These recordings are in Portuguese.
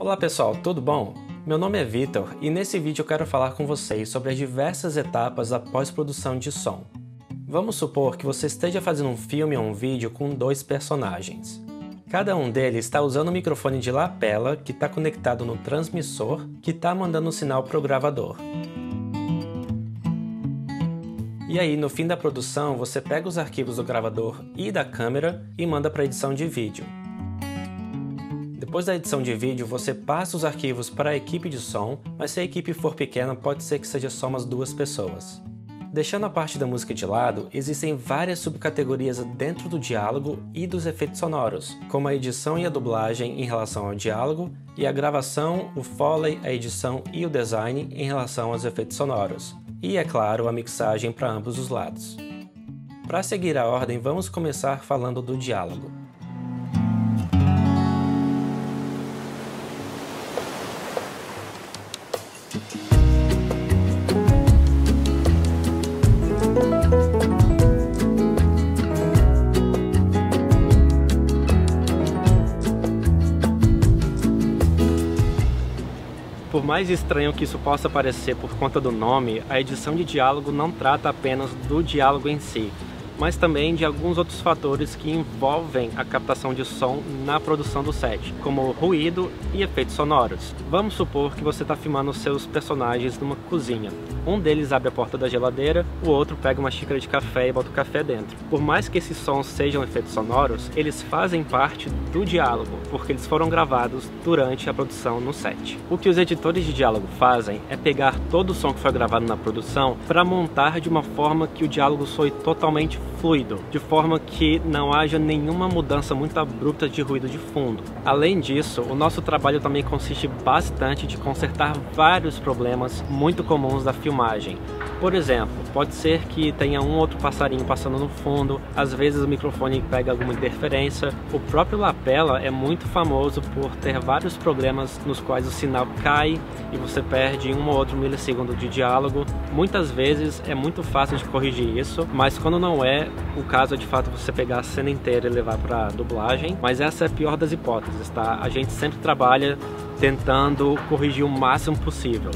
Olá pessoal, tudo bom? Meu nome é Vitor e nesse vídeo eu quero falar com vocês sobre as diversas etapas da pós-produção de som. Vamos supor que você esteja fazendo um filme ou um vídeo com dois personagens. Cada um deles está usando um microfone de lapela que está conectado no transmissor que está mandando um sinal para o gravador. E aí, no fim da produção, você pega os arquivos do gravador e da câmera e manda para edição de vídeo. Depois da edição de vídeo, você passa os arquivos para a equipe de som, mas se a equipe for pequena, pode ser que seja só umas duas pessoas. Deixando a parte da música de lado, existem várias subcategorias dentro do diálogo e dos efeitos sonoros, como a edição e a dublagem em relação ao diálogo, e a gravação, o foley, a edição e o design em relação aos efeitos sonoros. E, é claro, a mixagem para ambos os lados. Para seguir a ordem, vamos começar falando do diálogo. Por mais estranho que isso possa parecer por conta do nome, a edição de diálogo não trata apenas do diálogo em si, mas também de alguns outros fatores que envolvem a captação de som na produção do set, como ruído e efeitos sonoros. Vamos supor que você está filmando seus personagens numa cozinha. Um deles abre a porta da geladeira, o outro pega uma xícara de café e bota o café dentro. Por mais que esses sons sejam efeitos sonoros, eles fazem parte do diálogo, porque eles foram gravados durante a produção no set. O que os editores de diálogo fazem é pegar todo o som que foi gravado na produção para montar de uma forma que o diálogo soe totalmente fluido, de forma que não haja nenhuma mudança muito abrupta de ruído de fundo. Além disso, o nosso trabalho também consiste bastante de consertar vários problemas muito comuns da filmagem. Por exemplo, pode ser que tenha um outro passarinho passando no fundo, às vezes o microfone pega alguma interferência. O próprio lapela é muito famoso por ter vários problemas nos quais o sinal cai e você perde um ou outro milissegundo de diálogo. Muitas vezes é muito fácil de corrigir isso, mas quando não é, o caso é de fato você pegar a cena inteira e levar para dublagem, mas essa é a pior das hipóteses, tá? A gente sempre trabalha tentando corrigir o máximo possível.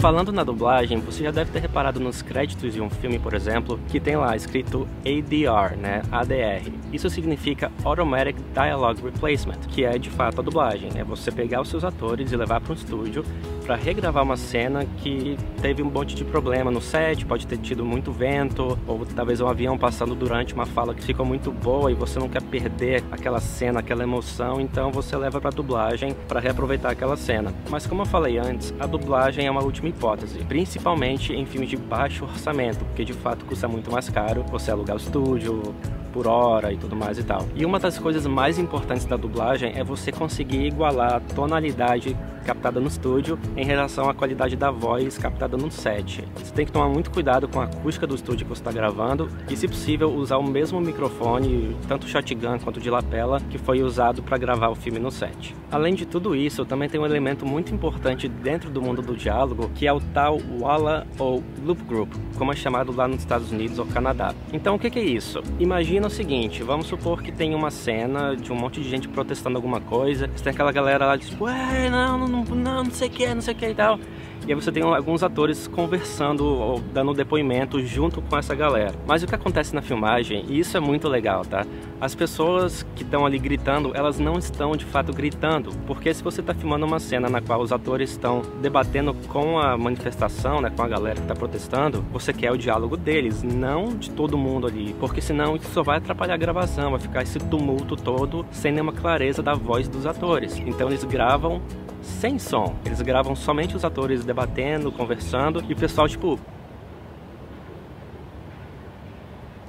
Falando na dublagem, você já deve ter reparado nos créditos de um filme, por exemplo, que tem lá escrito ADR, né? ADR. Isso significa Automatic Dialogue Replacement, que é de fato a dublagem. É você pegar os seus atores e levar para um estúdio para regravar uma cena que teve um monte de problema no set, pode ter tido muito vento, ou talvez um avião passando durante uma fala que ficou muito boa e você não quer perder aquela cena, aquela emoção, então você leva para dublagem para reaproveitar aquela cena. Mas como eu falei antes, a dublagem é uma última hipótese, principalmente em filmes de baixo orçamento, porque de fato custa muito mais caro você alugar o estúdio, por hora e tudo mais e tal. E uma das coisas mais importantes da dublagem é você conseguir igualar a tonalidade captada no estúdio em relação à qualidade da voz captada no set. Você tem que tomar muito cuidado com a acústica do estúdio que você está gravando e, se possível, usar o mesmo microfone, tanto shotgun quanto de lapela, que foi usado para gravar o filme no set. Além de tudo isso, também tem um elemento muito importante dentro do mundo do diálogo, que é o tal Walla ou Loop Group, como é chamado lá nos Estados Unidos ou Canadá. Então, o que é isso? Imagina o seguinte, vamos supor que tem uma cena de um monte de gente protestando alguma coisa, você tem aquela galera lá, tipo, não, não, não, não, sei o que, não sei o que e tal. E aí você tem alguns atores conversando ou dando depoimento junto com essa galera. Mas o que acontece na filmagem, e isso é muito legal, tá? As pessoas que estão ali gritando, elas não estão de fato gritando, porque se você está filmando uma cena na qual os atores estão debatendo com a manifestação, né, com a galera que está protestando, você quer o diálogo deles, não de todo mundo ali, porque senão isso só vai atrapalhar a gravação, vai ficar esse tumulto todo sem nenhuma clareza da voz dos atores. Então eles gravam sem som. Eles gravam somente os atores debatendo, conversando e o pessoal, tipo.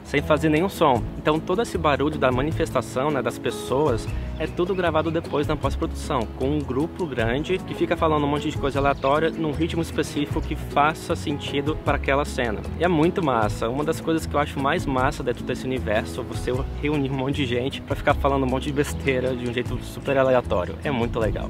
Sem fazer nenhum som. Então todo esse barulho da manifestação, né, das pessoas, é tudo gravado depois na pós-produção, com um grupo grande que fica falando um monte de coisa aleatória num ritmo específico que faça sentido para aquela cena. E é muito massa. Uma das coisas que eu acho mais massa dentro desse universo é você reunir um monte de gente para ficar falando um monte de besteira de um jeito super aleatório. É muito legal.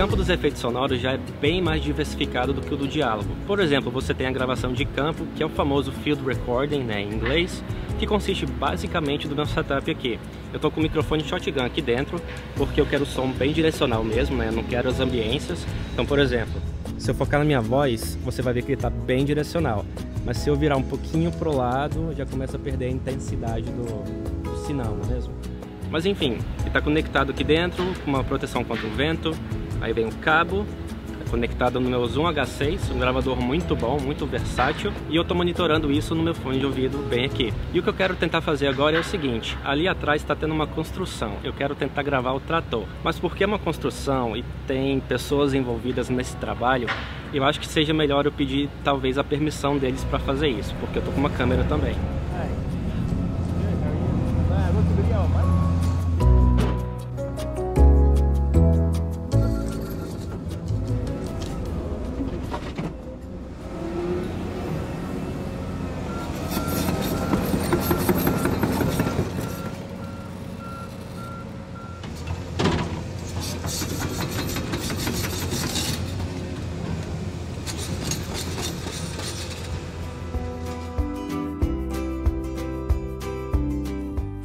Campo dos efeitos sonoros já é bem mais diversificado do que o do diálogo. Por exemplo, você tem a gravação de campo, que é o famoso field recording né, em inglês, que consiste basicamente do meu setup aqui. Eu estou com o microfone shotgun aqui dentro, porque eu quero o som bem direcional mesmo, né? Eu não quero as ambiências. Então, por exemplo, se eu focar na minha voz, você vai ver que ele está bem direcional. Mas se eu virar um pouquinho pro lado, já começa a perder a intensidade do, do sinal, não é mesmo? Mas enfim, ele está conectado aqui dentro, com uma proteção contra o vento. Aí vem o cabo, conectado no meu Zoom H6, um gravador muito bom, muito versátil, e eu estou monitorando isso no meu fone de ouvido bem aqui. E o que eu quero tentar fazer agora é o seguinte, ali atrás está tendo uma construção, eu quero tentar gravar o trator, mas porque é uma construção e tem pessoas envolvidas nesse trabalho, eu acho que seja melhor eu pedir talvez a permissão deles para fazer isso, porque eu estou com uma câmera também.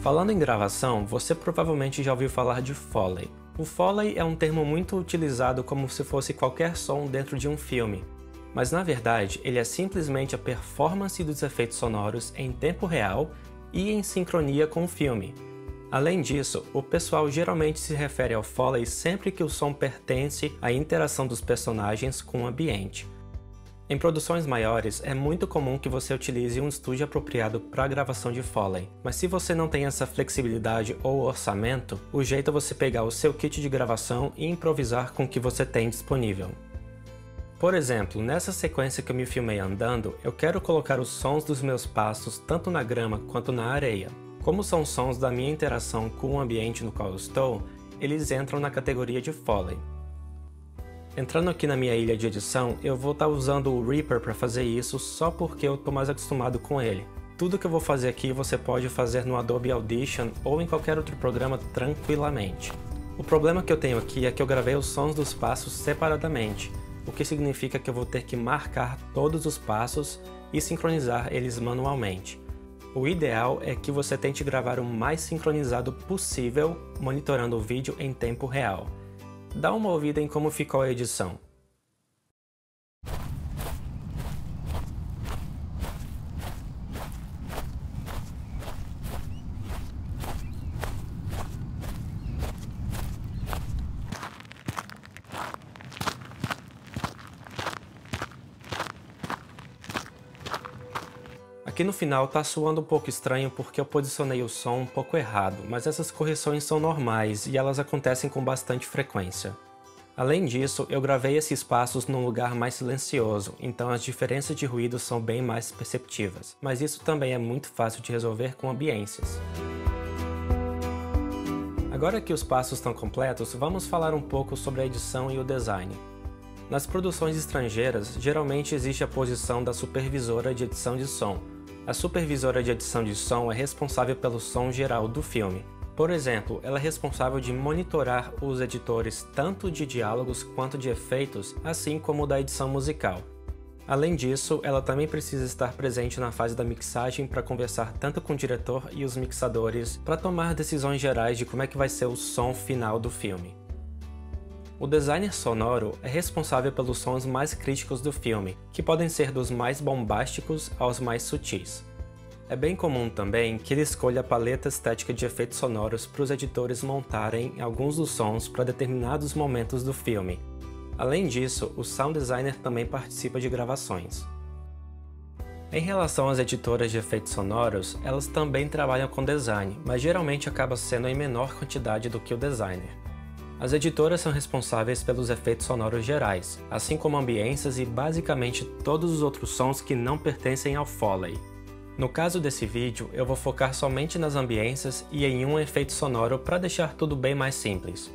Falando em gravação, você provavelmente já ouviu falar de Foley. O Foley é um termo muito utilizado como se fosse qualquer som dentro de um filme, mas na verdade ele é simplesmente a performance dos efeitos sonoros em tempo real e em sincronia com o filme. Além disso, o pessoal geralmente se refere ao Foley sempre que o som pertence à interação dos personagens com o ambiente. Em produções maiores, é muito comum que você utilize um estúdio apropriado para a gravação de Foley, mas se você não tem essa flexibilidade ou orçamento, o jeito é você pegar o seu kit de gravação e improvisar com o que você tem disponível. Por exemplo, nessa sequência que eu me filmei andando, eu quero colocar os sons dos meus passos tanto na grama quanto na areia. Como são sons da minha interação com o ambiente no qual eu estou, eles entram na categoria de Foley. Entrando aqui na minha ilha de edição, eu vou estar tá usando o Reaper para fazer isso só porque eu estou mais acostumado com ele. Tudo que eu vou fazer aqui você pode fazer no Adobe Audition ou em qualquer outro programa tranquilamente. O problema que eu tenho aqui é que eu gravei os sons dos passos separadamente, o que significa que eu vou ter que marcar todos os passos e sincronizar eles manualmente. O ideal é que você tente gravar o mais sincronizado possível, monitorando o vídeo em tempo real. Dá uma ouvida em como ficou a edição. Aqui no final tá soando um pouco estranho porque eu posicionei o som um pouco errado, mas essas correções são normais e elas acontecem com bastante frequência. Além disso, eu gravei esses passos num lugar mais silencioso, então as diferenças de ruído são bem mais perceptivas, mas isso também é muito fácil de resolver com ambiências. Agora que os passos estão completos, vamos falar um pouco sobre a edição e o design. Nas produções estrangeiras, geralmente existe a posição da supervisora de edição de som, a supervisora de edição de som é responsável pelo som geral do filme. Por exemplo, ela é responsável de monitorar os editores tanto de diálogos quanto de efeitos, assim como da edição musical. Além disso, ela também precisa estar presente na fase da mixagem para conversar tanto com o diretor e os mixadores para tomar decisões gerais de como é que vai ser o som final do filme. O designer sonoro é responsável pelos sons mais críticos do filme, que podem ser dos mais bombásticos aos mais sutis. É bem comum também que ele escolha a paleta estética de efeitos sonoros para os editores montarem alguns dos sons para determinados momentos do filme. Além disso, o sound designer também participa de gravações. Em relação às editoras de efeitos sonoros, elas também trabalham com design, mas geralmente acaba sendo em menor quantidade do que o designer. As editoras são responsáveis pelos efeitos sonoros gerais, assim como ambiências e basicamente todos os outros sons que não pertencem ao Foley. No caso desse vídeo, eu vou focar somente nas ambiências e em um efeito sonoro para deixar tudo bem mais simples.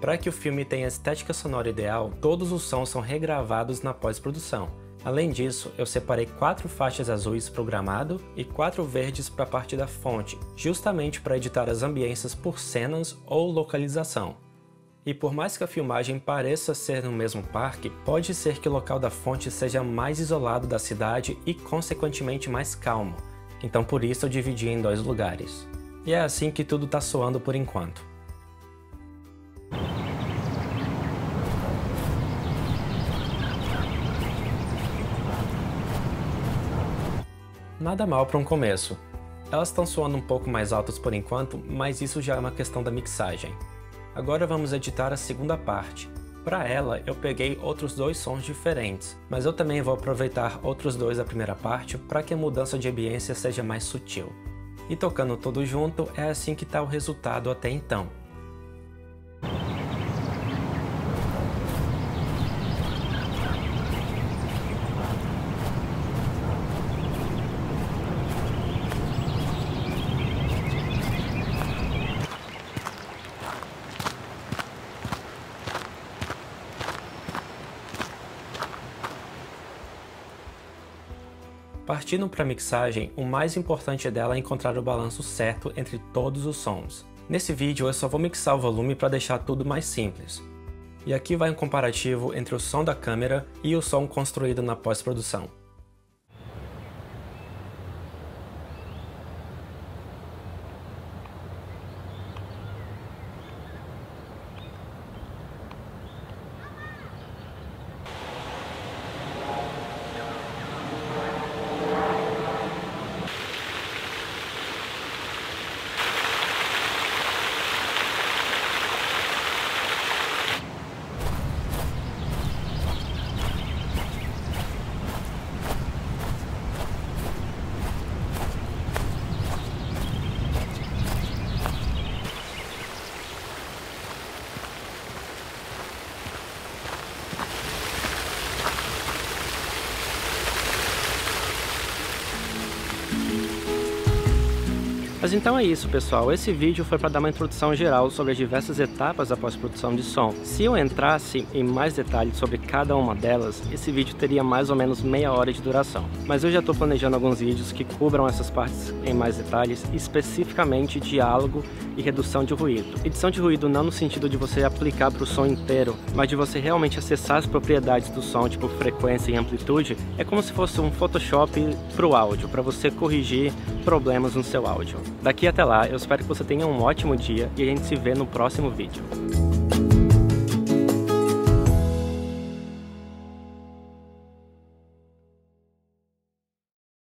Para que o filme tenha a estética sonora ideal, todos os sons são regravados na pós-produção. Além disso, eu separei quatro faixas azuis para o gramado e quatro verdes para a parte da fonte, justamente para editar as ambiências por cenas ou localização. E por mais que a filmagem pareça ser no mesmo parque, pode ser que o local da fonte seja mais isolado da cidade e consequentemente mais calmo. Então por isso eu dividi em dois lugares. E é assim que tudo tá soando por enquanto. Nada mal para um começo. Elas estão soando um pouco mais altas por enquanto, mas isso já é uma questão da mixagem. Agora vamos editar a segunda parte. Para ela, eu peguei outros dois sons diferentes, mas eu também vou aproveitar outros dois da primeira parte para que a mudança de ambiência seja mais sutil. E tocando tudo junto, é assim que está o resultado até então. Partindo para a mixagem, o mais importante dela é encontrar o balanço certo entre todos os sons. Nesse vídeo eu só vou mixar o volume para deixar tudo mais simples. E aqui vai um comparativo entre o som da câmera e o som construído na pós-produção. Mas então é isso, pessoal. Esse vídeo foi para dar uma introdução geral sobre as diversas etapas da pós-produção de som. Se eu entrasse em mais detalhes sobre cada uma delas, esse vídeo teria mais ou menos meia hora de duração. Mas eu já estou planejando alguns vídeos que cubram essas partes em mais detalhes, especificamente diálogo e redução de ruído. Edição de ruído não no sentido de você aplicar para o som inteiro, mas de você realmente acessar as propriedades do som, tipo frequência e amplitude, é como se fosse um Photoshop para o áudio, para você corrigir problemas no seu áudio. Daqui até lá, eu espero que você tenha um ótimo dia e a gente se vê no próximo vídeo.